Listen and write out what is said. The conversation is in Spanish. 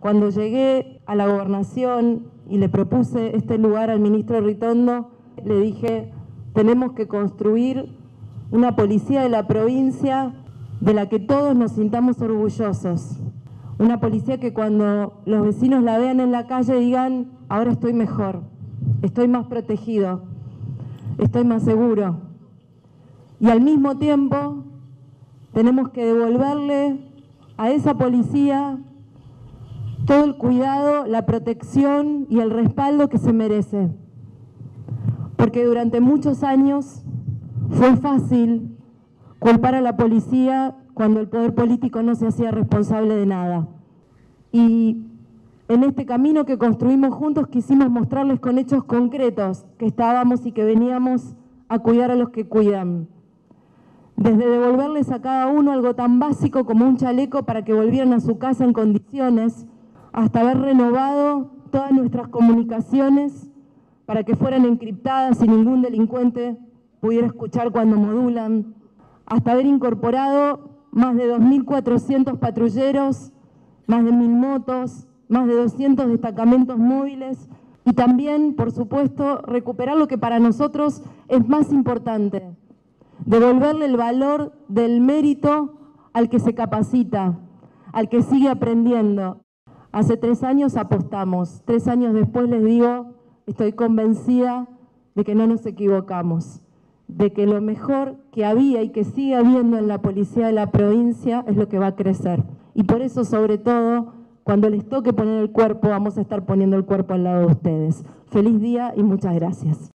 Cuando llegué a la gobernación y le propuse este lugar al ministro Ritondo, le dije, tenemos que construir una policía de la provincia de la que todos nos sintamos orgullosos. Una policía que cuando los vecinos la vean en la calle digan, ahora estoy mejor, estoy más protegido, estoy más seguro. Y al mismo tiempo tenemos que devolverle a esa policía todo el cuidado, la protección y el respaldo que se merece. Porque durante muchos años fue fácil culpar a la policía cuando el poder político no se hacía responsable de nada. Y en este camino que construimos juntos quisimos mostrarles con hechos concretos que estábamos y que veníamos a cuidar a los que cuidan. Desde devolverles a cada uno algo tan básico como un chaleco para que volvieran a su casa en condiciones, hasta haber renovado todas nuestras comunicaciones para que fueran encriptadas y ningún delincuente pudiera escuchar cuando modulan, hasta haber incorporado más de 2.400 patrulleros, más de 1.000 motos, más de 200 destacamentos móviles y también, por supuesto, recuperar lo que para nosotros es más importante, devolverle el valor del mérito al que se capacita, al que sigue aprendiendo. Hace tres años apostamos, tres años después les digo, estoy convencida de que no nos equivocamos, de que lo mejor que había y que sigue habiendo en la policía de la provincia es lo que va a crecer. Y por eso, sobre todo, cuando les toque poner el cuerpo, vamos a estar poniendo el cuerpo al lado de ustedes. Feliz día y muchas gracias.